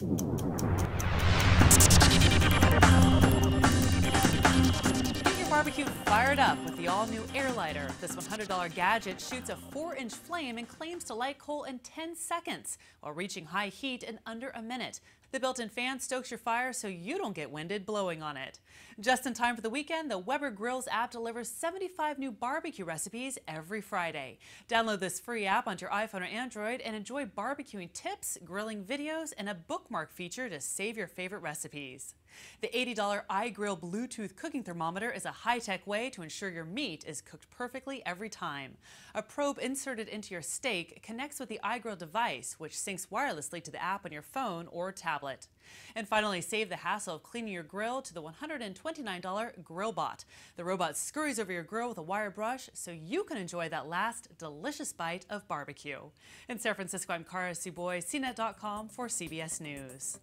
Get your barbecue fired up with the all-new Air Lighter. This $100 gadget shoots a 4-inch flame and claims to light coal in 10 seconds while reaching high heat in under a minute. The built-in fan stokes your fire so you don't get winded blowing on it. Just in time for the weekend, the Weber Grills app delivers 75 new barbecue recipes every Friday. Download this free app onto your iPhone or Android and enjoy barbecuing tips, grilling videos, and a bookmark feature to save your favorite recipes. The $80 iGrill Bluetooth cooking thermometer is a high-tech way to ensure your meat is cooked perfectly every time. A probe inserted into your steak connects with the iGrill device, which syncs wirelessly to the app on your phone or tablet. And finally, save the hassle of cleaning your grill to the $129 GrillBot. The robot scurries over your grill with a wire brush so you can enjoy that last delicious bite of barbecue. In San Francisco, I'm Kara Tsuboi, CNET.com for CBS News.